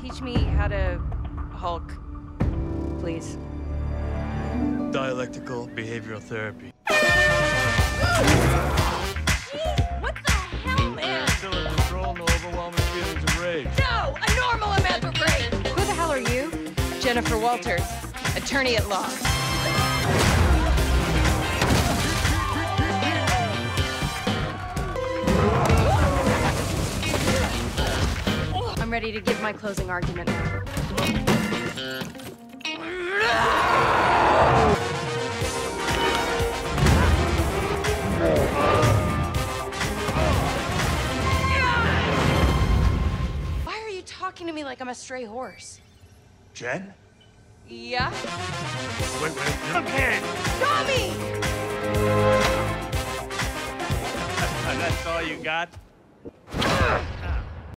teach me how to Hulk, please? Dialectical behavioral therapy. What the hell, man? Still in control, no overwhelming feelings of rage. No! A normal amount of rage! Who the hell are you? Jennifer Walters, attorney at law. I'm ready to give my closing argument now. Why are you talking to me like I'm a stray horse? Jen? Yeah? Wait, wait. Okay. Tommy! That's all you got? Ah!